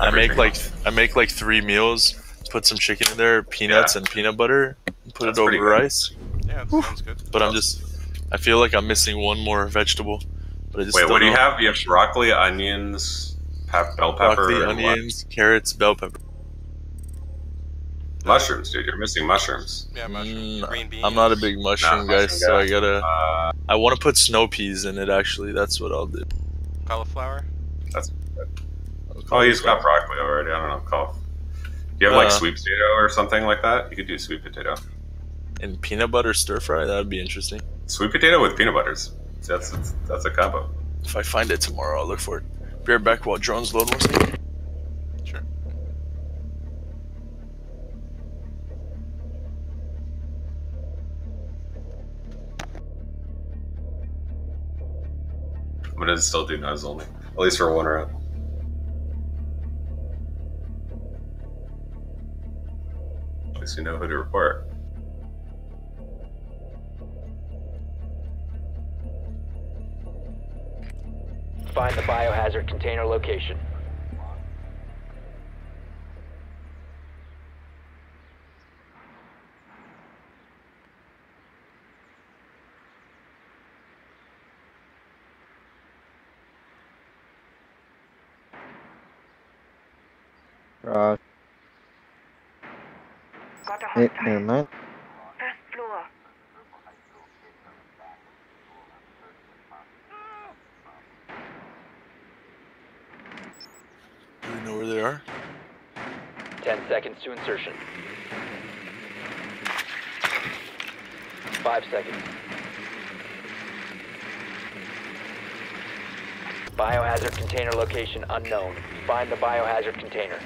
I make like I make like three meals. Put some chicken in there, peanuts Yeah. and peanut butter. Put That's it over good. rice. Yeah, that sounds good. But I'm just, I feel like I'm missing one more vegetable. But I just Wait, don't what do you know. have? You have broccoli, onions, pep- bell pepper, Broccoli, and what? onions, carrots, bell pepper. mushrooms, dude. You're missing mushrooms. Yeah, mushrooms, Mm, green beans. I'm not a big mushroom guy, mushroom so guy. I gotta. Uh, I want to put snow peas in it. Actually, that's what I'll do. cauliflower. that's oh, he's got broccoli already. I don't know. Call. Do you have like Uh, sweet potato or something like that? You could do sweet potato. And peanut butter stir fry. That would be interesting. Sweet potato with peanut butters. That's that's a combo. If I find it tomorrow, I'll look for it. Be right back while drones load more stuff. Sure. I'm gonna still do nose only, at least for one round. At least you know who to report. Find the biohazard container location. Uh, Got a hey, never mind. First floor. Do we know where they are? 10 seconds to insertion. 5 seconds. Biohazard container location unknown. Find the biohazard container.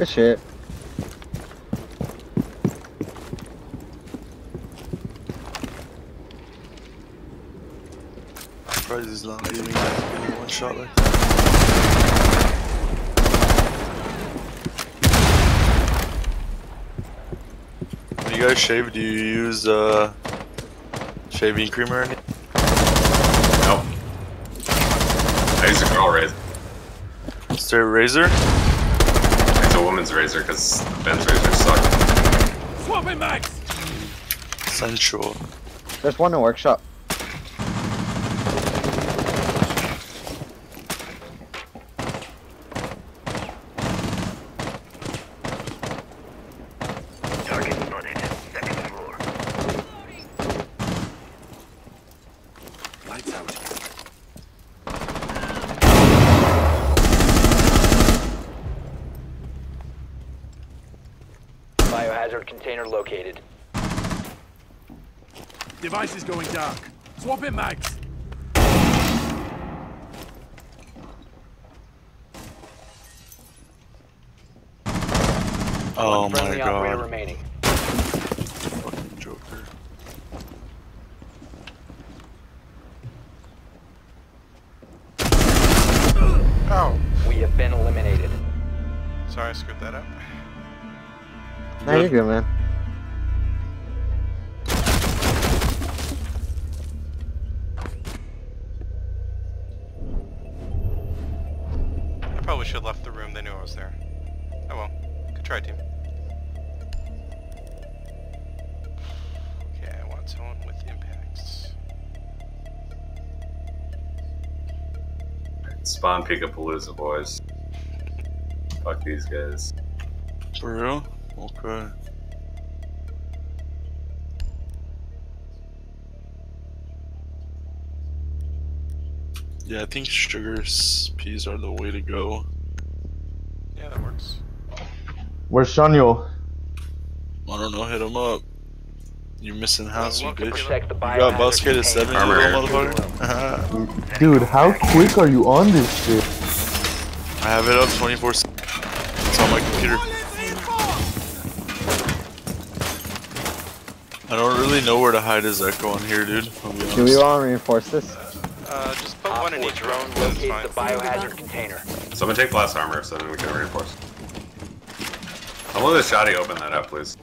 Good shit. Surprised he's not giving getting one shot like that. When you guys shave, do you use uh, shaving cream or anything? Nope. I use a girl razor. Straight razor? I use a woman's razor because men's razors suck. Sensual. There's one in the workshop. Target spotted. Second floor. Biohazard container located. Device is going dark. Swap it, Max. Oh One my friendly operator god. remaining. Fucking Joker. Oh, We have been eliminated. sorry, I screwed that up. Nah, you're good, man. Spawn Picapalooza, boys. Fuck these guys. For real? Okay. Yeah, I think sugar peas are the way to go. Yeah, that works. Where's Shanyo? I don't know, hit him up. You missing house, you bitch. Protect the You biohazard got busted at container. 7 you Armor little motherfucker? Dude, how quick are you on this shit? I have it up 24 7. It's on my computer. I don't really know where to hide his echo on here, dude. I'll Do we honest. want to reinforce this? Uh, just put Op one in 4 each drone room. That's located fine. the biohazard container. Someone take glass armor so then we can reinforce. I'll let the shoddy open that up, please.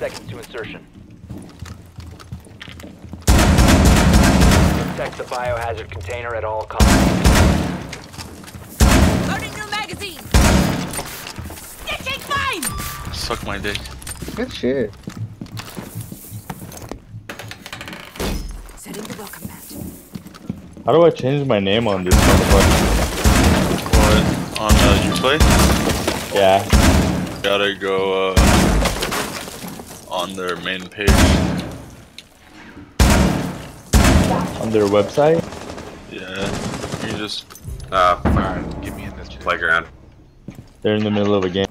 Seconds to insertion. Protect the biohazard container at all costs. Loading new magazine! Stitching fine! Suck my dick. Good shit. Setting the welcome mat. How do I change my name on this motherfucker? What? On uh, Uplay? Yeah. Gotta go uh, on their main page. On their website? Yeah. You just Uh, Alright, get me in this shit. playground. They're in the middle of a game.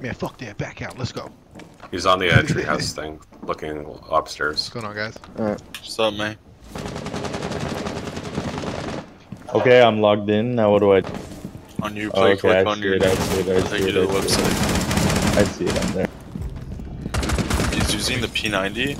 Man, fuck that. Back out. Let's go. He's on the uh, treehouse thing, looking upstairs. What's going on, guys? Alright. what's up, man? Okay, I'm logged in. Now what do I? On Uplay, Oh, okay, click I on see your. it. I see it. I Take see it. I see it. website. I see it on there. Using the P90.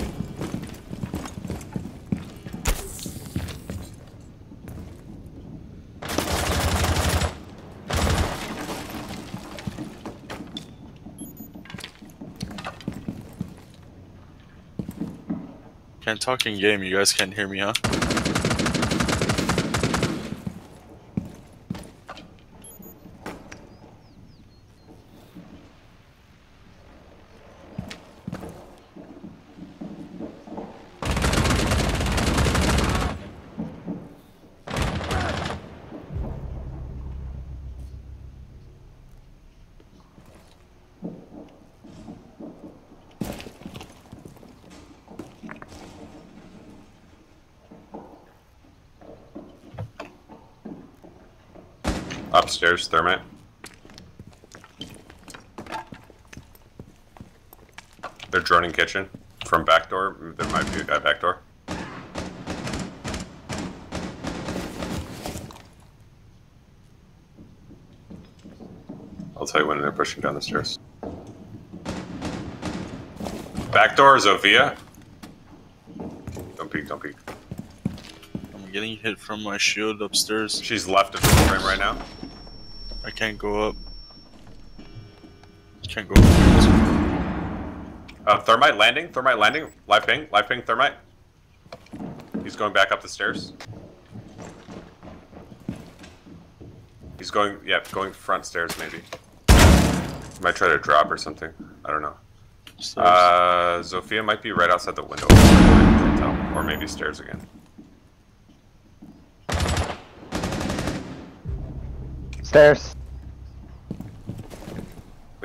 Can't talk in game. You guys can't hear me, huh? Upstairs, thermite. They're droning kitchen. From back door, there might be a guy back door. I'll tell you when they're pushing down the stairs. Back door, Zofia. Don't peek, don't peek. I'm getting hit from my shield upstairs. She's left of the frame right now. I can't go up. Can't go up. Uh, thermite landing, thermite landing, live ping, live ping, thermite. He's going back up the stairs. He's going, yeah, going front stairs maybe. He might try to drop or something. I don't know. Stairs. Uh, Zofia might be right outside the window. I can't tell. Or maybe stairs again. Stairs.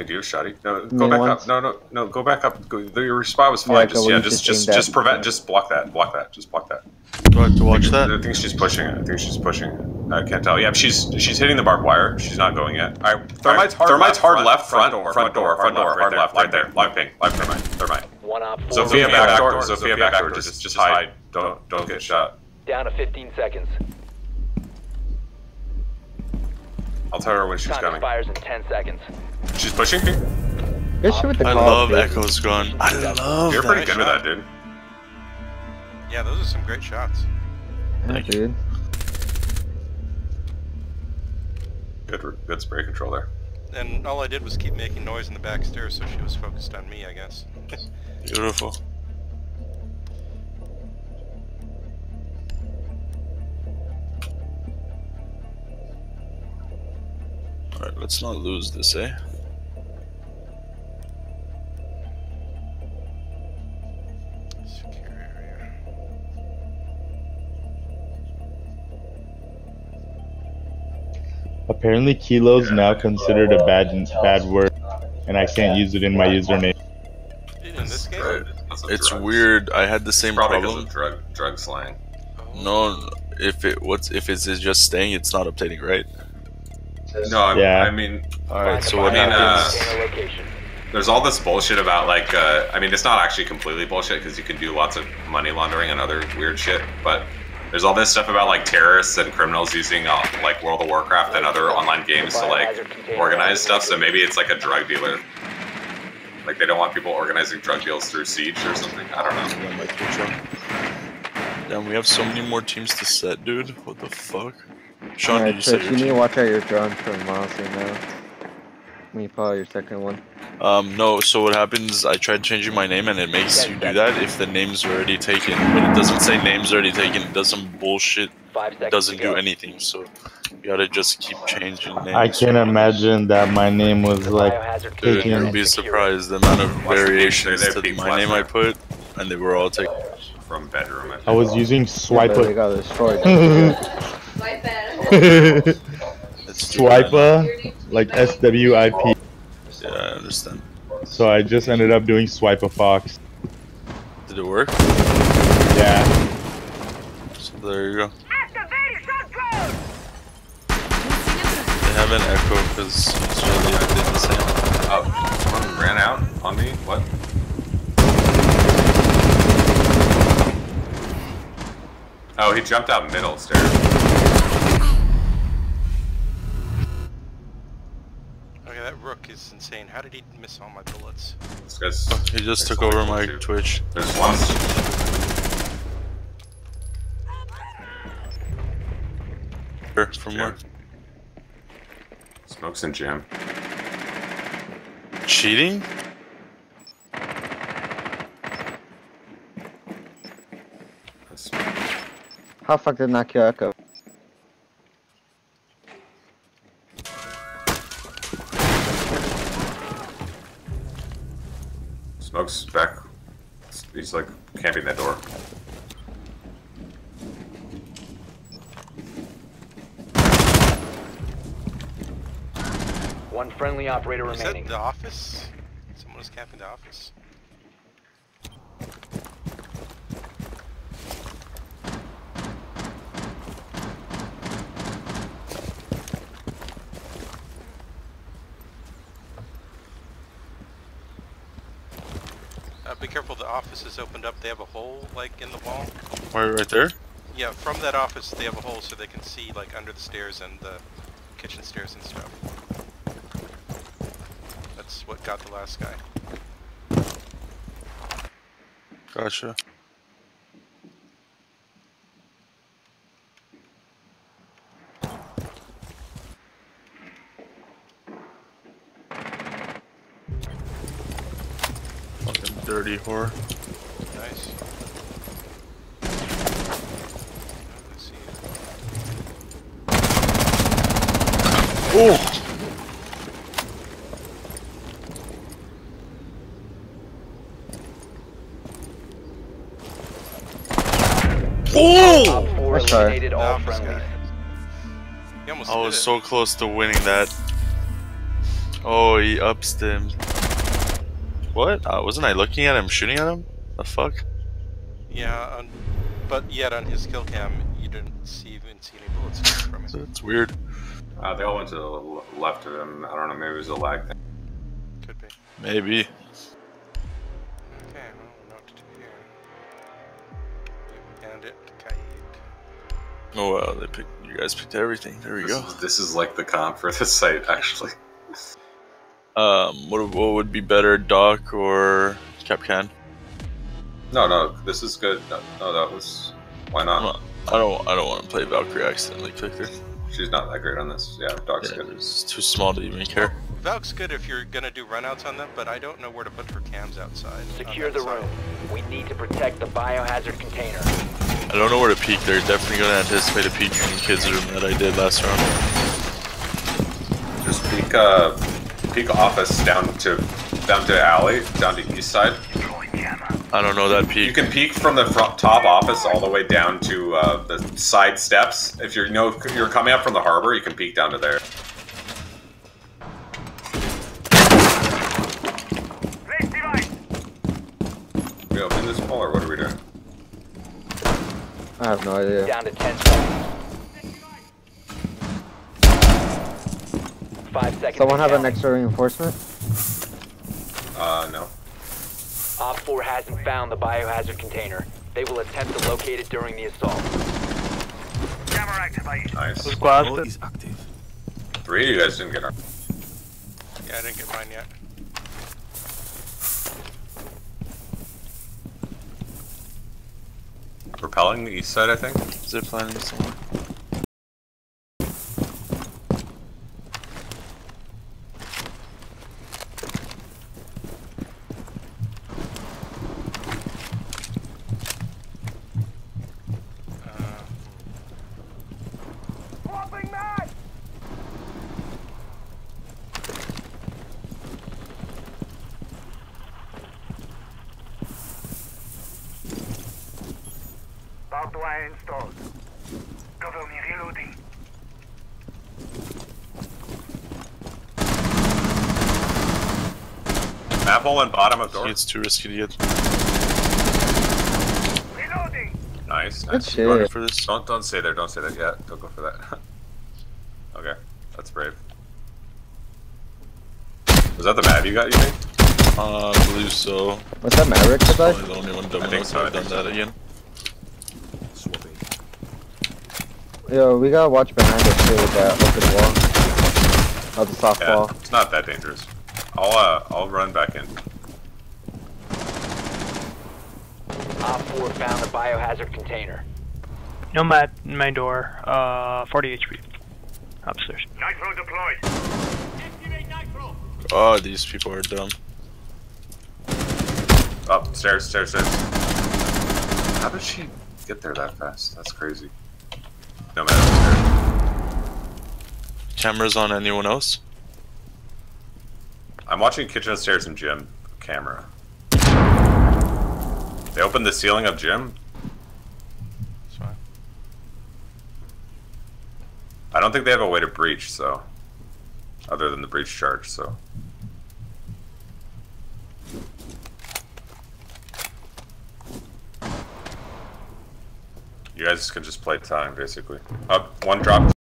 Wait, do you shoddy? No, go back once. up. No, no, no, go back up. Go, your spot was fine. go just yeah, just just just just prevent. Just block that. Block that. Just block that. Do I have to watch I that? think she's pushing it. I think she's pushing it. I can't tell. Yeah, she's she's hitting the barbed wire. She's not going yet. All right, thermite's hard. Thermite's hard left, front door, front door, front door, hard left, right there. Live ping, live thermite, thermite. One op 4 Zofia back door. Zofia back door. Just just hide. Don't don't get shot. Down to 15 seconds. I'll tell her when she's Time coming. expires in 10 seconds. She's pushing. Good shit with the I call, love dude. Echo's gun. I love You're that. pretty good with that, dude. Yeah, those are some great shots. Yeah, Thank you. dude. Good good spray control there. And all I did was keep making noise in the back stairs, so she was focused on me, I guess. Beautiful. Alright, let's not lose this, eh? Apparently, kilo's now considered a bad bad word, and I can't use it in my username. In this game? Right. It's drugs. weird. I had the same Probably problem. because of drug drug slang. Oh. No, if it what's if it's just staying, it's not updating, right? No, I, Yeah. I mean, Alright, so what I mean, uh, happens? container location. there's all this bullshit about like, uh, I mean, it's not actually completely bullshit because you can do lots of money laundering and other weird shit. But There's all this stuff about like terrorists and criminals using uh, like World of Warcraft and other online games to like organize stuff. So maybe it's like a drug dealer. Like they don't want people organizing drug deals through Siege or something. I don't know. Yeah, my Twitch on. Damn, we have so many more teams to set, dude. What the fuck? Sean, did Alright, you so set you your need to watch out your drone for Monster now. When you follow your second one. Um, no, so what happens, I tried changing my name and it makes you do that if the name's already taken. But it doesn't say name's already taken, it does some bullshit, Five seconds doesn't do anything, so you gotta just keep changing names. I can't imagine that my name was like biohazard Dude, Taken. container you'd be surprised the amount of variations to they my name I put, and they were all taken. From bedroom. I was using Yeah, but they Swiper. got destroyed. It's too. Swiper, like S W I P. Yeah, I understand. So I just ended up doing Swiper Fox. Did it work? Yeah. So there you go. Activating shot They have an echo because usually I did the same. Oh, someone ran out on me. What? Oh, he jumped out middle stairs. Is insane. How did he miss all my bullets? This guy's. He just took over my two. Twitch. There's one. Where? From where? Smokes and jam. Cheating? That's- How fuck did knock Smokes back. He's like camping that door. One friendly operator Is that remaining. the office? Someone was camping the office. Uh, be careful, the office is opened up. They have a hole, like, in the wall. Right, right there? Yeah, from that office, they have a hole so they can see, like, under the stairs and the kitchen stairs and stuff. That's what got the last guy. Gotcha. Fucking dirty whore. Nice. Oh! Oh! Four eliminated all friendlies. He almost I was so close to winning that. Oh, he ups them. What? Uh, wasn't I looking at him, shooting at him? The fuck? Yeah, on, but yet on his kill cam, you didn't see even see any bullets coming from it. That's weird. Uh, they all went to the left of him. I don't know. Maybe it was a lag thing. Could be. Maybe. Okay, well, I don't know what to do here. You Bandit, Kaid. Oh wow, they picked. You guys picked everything. There we This go. is, this is like the comp for this site, actually. Um, what what would be better, Doc or Kapkan? No, no, this is good. No, no that was. Why not? Well, I don't. I don't want to play Valkyrie. I accidentally clicked her. She's not that great on this. Yeah, Doc's Yeah, good. it's too small to even care. Valk's good if you're gonna do runouts on them, but I don't know where to put her cams outside. Secure the room. We need to protect the biohazard container. I don't know where to peek. They're definitely gonna anticipate a peek from the kids' room that I did last round. Just peek, uh, peek office down to down to alley, down to east side. I don't know that peak. You can peek from the front top office all the way down to uh, the side steps. If you're you know if you're coming up from the harbor, you can peek down to there. Place device. We open this wall, or what are we doing? I have no idea. Down to 10 seconds. Five seconds. Someone to have an extra reinforcement? Uh, no. Op 4 hasn't found the biohazard container. They will attempt to locate it during the assault. Camera activated. Nice. Squad. is active. Three of you guys didn't get our. Yeah, I didn't get mine yet. Repelling the east side, I think. Zip lining somewhere. Uh, Swapping mag! Barbed wire installed. Cover me, reloading. Map hole and bottom of I door. it's too risky to get Reloading! Nice. Good nice. shit. for this. Don't don't say there. Don't say that yet. Don't go for that. okay, that's brave. Was that the map you got? You think? Uh, I believe so. What's that Maverick device? Probably the only one dumb I think enough so, to I have done that again. Swapping. Yo, we gotta watch behind us too with that open wall. Of the soft Yeah, wall. it's not that dangerous. I'll uh I'll run back in. Op 4 found the biohazard container. Nomad, main door, uh, 40 HP. Upstairs. Nitro deployed. Activate nitro! Oh, these people are dumb. Up Oh, stairs, stairs, stairs. How did she get there that fast? That's crazy. No matter. Cameras on anyone else? I'm watching kitchen stairs and gym camera. They opened the ceiling of gym. fine. I don't think they have a way to breach, so other than the breach charge, so you guys can just play time basically. Up one drop.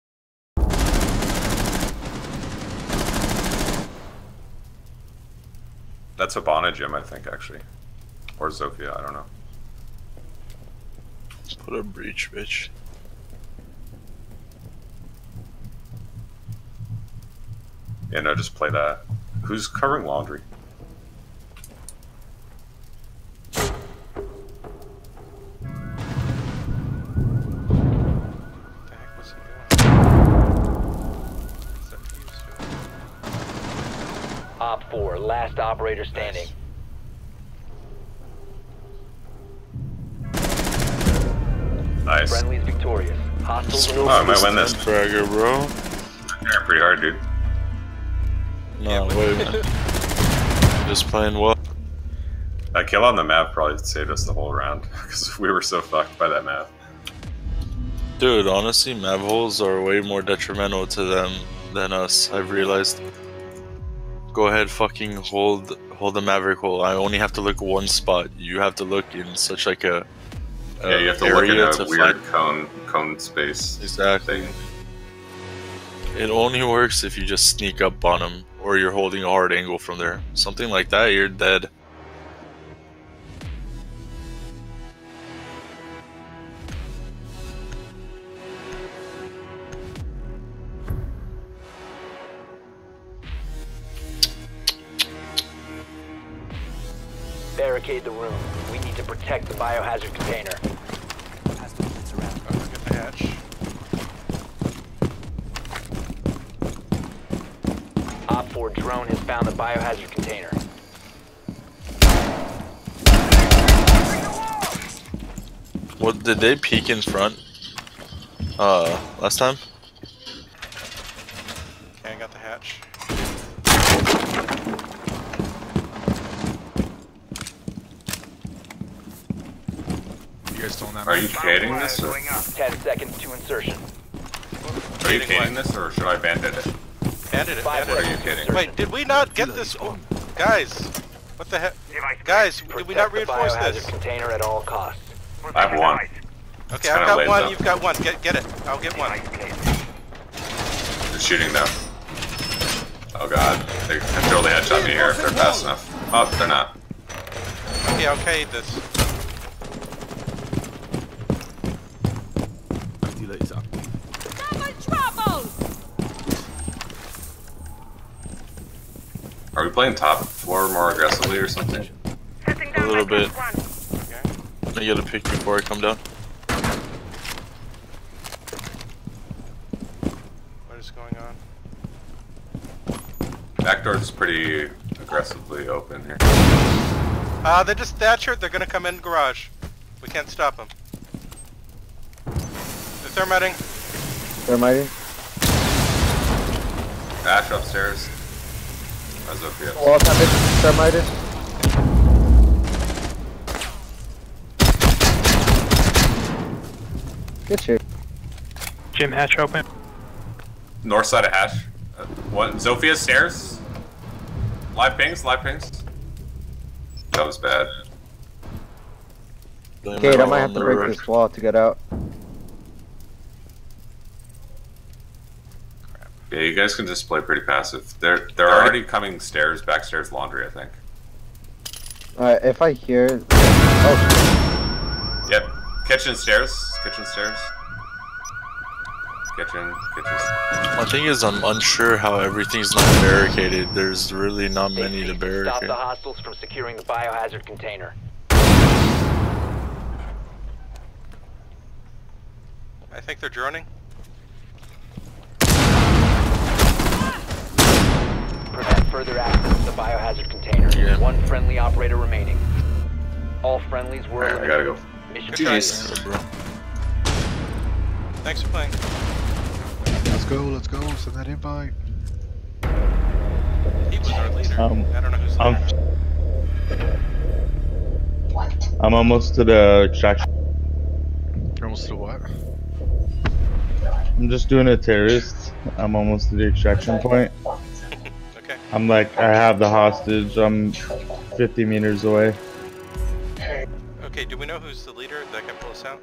That's Abana gym, I think, actually, or Zofia. I don't know. Put a breach, bitch. Yeah, no, just play that. Who's covering laundry? Operator standing. Nice. Friendly's victorious. Hostiles Oh, I might win this. Fragger, bro. Yeah, pretty hard, dude. No, wait. Just playing well. That kill on the map probably saved us the whole round because we were so fucked by that map. Dude, honestly, map holes are way more detrimental to them than us. I've realized. Go ahead, fucking hold hold the Maverick hole. I only have to look one spot. You have to look in such like a, a yeah, you have to look area at to a weird find- cone cone space Exactly. thing. It only works if you just sneak up on them or you're holding a hard angle from there. Something like that, you're dead. Barricade the room. We need to protect the biohazard container. Op 4 drone has found the biohazard container. What did they peek in front? Uh, last time? Okay, I got the hatch. You guys still on that? Are you kidding this? Or, 10 seconds to insertion. are you Kidding kidding this, or should I bandit it? Bandit it, Five bandit Are you kidding? Wait, did we not get this? Oh, guys, what the heck? Guys, placed. did we not reinforce this? container at all costs. I have one. Okay, I've got one, though. you've got one. Get get it. I'll get one. Device placed. They're shooting now. Oh god, they can totally headshot me here if they're fast enough. Oh, they're not. Okay, I'll okay, this. Dealer is active. Are we playing top floor more aggressively or something? A little bit. plus one. I gotta pick before I come down. What is going on? Back door's pretty aggressively open here. Uh, they just Thatcher. They're gonna come in garage. We can't stop them. They're thermiting. Thermite. Ash upstairs. As of yes. Wall time thermite. Good shit. Gym hatch open. North side of hatch. Uh, what? Zofia stairs. Live pings. Live pings. That was bad. Blame Kate, I might have to break this wall to get out. Yeah, you guys can just play pretty passive. They're they're Alright. already coming stairs, back stairs, laundry. I think. Alright, if I hear. Oh, Yep. Kitchen stairs. Kitchen stairs. Kitchen. Kitchen. My thing is, I'm unsure how everything's not barricaded. There's really not many to deep. Stop the hostiles from securing the biohazard container. I think they're droning. Prevent further access to the biohazard container. Yeah. One friendly operator remaining. All friendlies were Alright, I gotta go. Mission Good try. bro. Thanks for playing. Let's go, let's go. Send that invite. He was our leader. Um, I don't know who's I'm, leader. I'm almost to the extraction. You're almost to what? I'm just doing a terrorist. I'm almost to the extraction point. I'm like, I have the hostage. I'm 50 meters away. Okay. Do we know who's the leader that can pull us out?